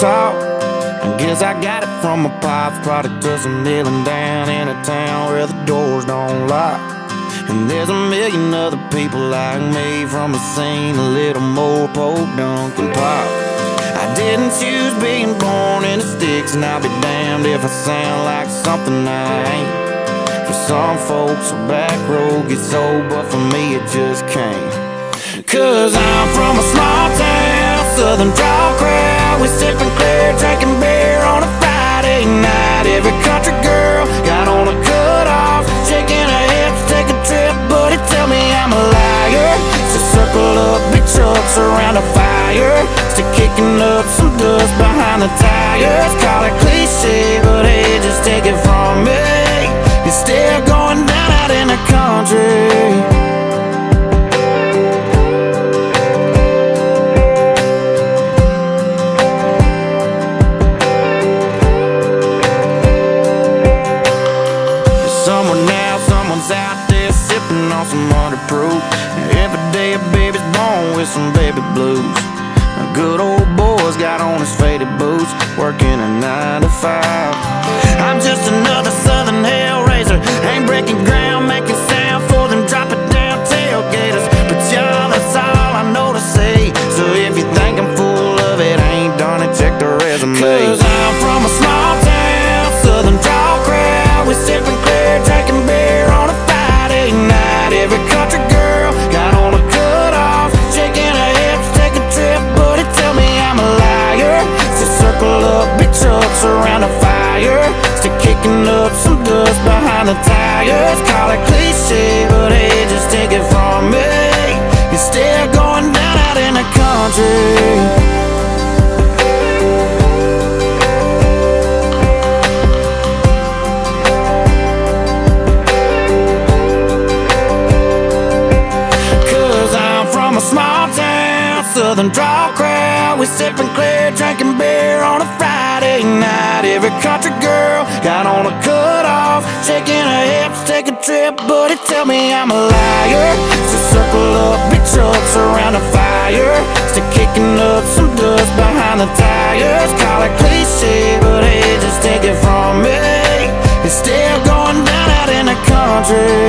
talk. I guess I got it from my pops. Product of some kneeling down in a town where the doors don't lock. And there's a million other people like me from a scene a little more podunk than pop. I didn't choose being born in the sticks, and I'll be damned if I sound like something I ain't. For some folks, a back road gets old, but for me it just can't. Cause I'm from a small town, southern draw We sipping clear, drinking beer on a Friday night. Every country girl got on a cut off, shaking her hips, take a trip, buddy. Tell me I'm a liar. So circle up big trucks around a fire, still kicking up some dust behind the tires. Call it cliche, but hey, just take it from some hundred proof. Every day a baby's born with some baby blues. A good old boy's Every country girl got on a cut off, shaking her hips, take a trip, buddy. Tell me I'm a liar. So circle up big trucks around a fire, still kicking up some dust behind the tires. Call it cliche, but hey, just take it from me. You're still going down out in the country. Southern draw crowd, we sipping clear, drinking beer on a Friday night. Every country girl got on a cutoff, shaking her hips, take a trip, buddy. tell me I'm a liar. So circle up your trucks around a fire, still kicking up some dust behind the tires. Call it cliche, but hey, just take it from me. It's still going down out in the country.